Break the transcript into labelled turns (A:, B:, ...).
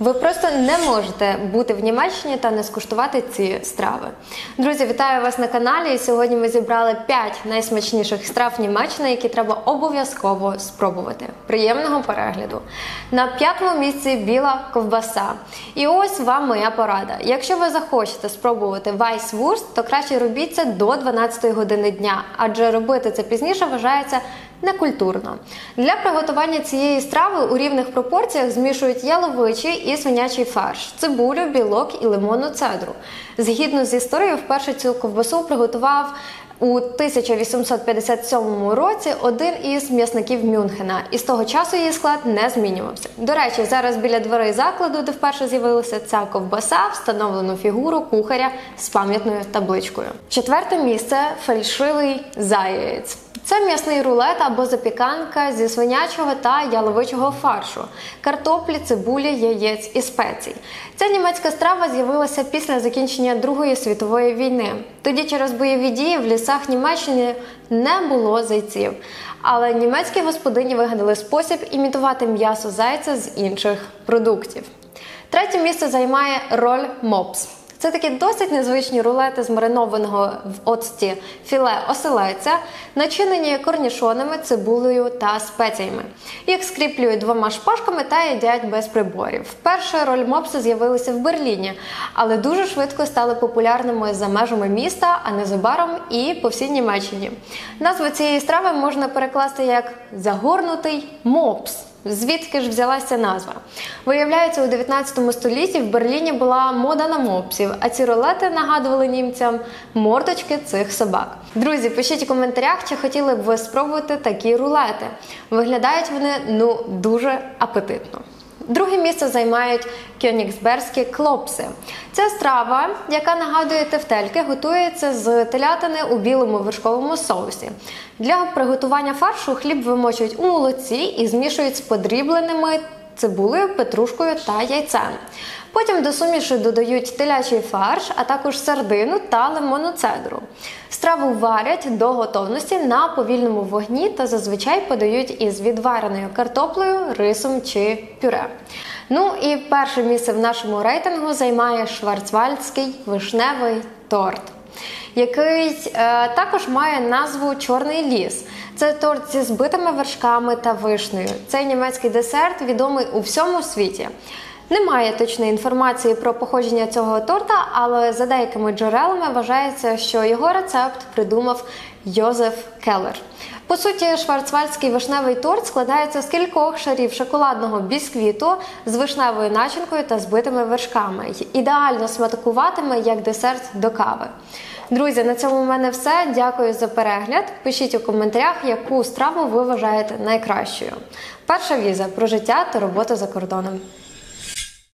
A: Ви просто не можете бути в Німеччині та не скуштувати ці страви. Друзі, вітаю вас на каналі. І сьогодні ми зібрали 5 найсмачніших страв Німеччини, які треба обов'язково спробувати. Приємного перегляду. На п'ятому місці біла ковбаса. І ось вам моя порада. Якщо ви захочете спробувати вайсвурст, то краще робіть це до 12 години дня, адже робити це пізніше вважається некультурно. Для приготування цієї страви у рівних пропорціях змішують яловичий і свинячий фарш, цибулю, білок і лимонну цедру. Згідно з історією, вперше цю ковбасу приготував у 1857 році один із м'ясників Мюнхена, і з того часу її склад не змінювався. До речі, зараз біля дверей закладу, де вперше з'явилася ця ковбаса, встановлено фігуру кухаря з пам'ятною табличкою. Четверте місце фальшивий заєць. Це м'ясний рулет або запіканка зі свинячого та яловичого фаршу, картоплі, цибулі, яєць і спецій. Ця німецька страва з'явилася після закінчення Другої світової війни. Тоді через бойові дії в лісах Німеччини не було зайців. Але німецькі господині вигадали спосіб імітувати м'ясо зайця з інших продуктів. Третє місце займає роль мопс. Це такі досить незвичні рулети з маринованого в оцті філе оселеця, начинені корнішонами, цибулею та спеціями. Їх скріплюють двома шпажками та їдять без приборів. Вперше роль мопси з'явилися в Берліні, але дуже швидко стали популярними за межами міста, а незабаром і по всій Німеччині. Назву цієї страви можна перекласти як загорнутий мопс. Звідки ж взялася назва? Виявляється, у 19 столітті в Берліні була мода на мопсів, а ці рулети нагадували німцям мордочки цих собак. Друзі, пишіть у коментарях, чи хотіли б ви спробувати такі рулети. Виглядають вони ну дуже апетитно. Друге місце займають кьонігсберські клопси. Ця страва, яка нагадує тефтельки, готується з телятини у білому вершковому соусі. Для приготування фаршу хліб вимочують у молоці і змішують з подрібленими цибулею, петрушкою та яйцем. Потім до суміші додають телячий фарш, а також сардину та лимонну цедру. Страву варять до готовності на повільному вогні та зазвичай подають із відвареною картоплею, рисом чи пюре. Ну і перше місце в нашому рейтингу займає шварцвальдський вишневий торт. Який е, також має назву Чорний ліс. Це торт зі збитими вершками та вишнею. Цей німецький десерт відомий у всьому світі. Немає точної інформації про походження цього торта, але за деякими джерелами вважається, що його рецепт придумав Йозеф Келлер. По суті, шварцвальдський вишневий торт складається з кількох шарів шоколадного бісквіту з вишневою начинкою та збитими вершками. Ідеально смакуватиме як десерт до кави. Друзі, на цьому в мене все. Дякую за перегляд. Пишіть у коментарях, яку страву ви вважаєте найкращою. Перша віза про життя та роботу за кордоном.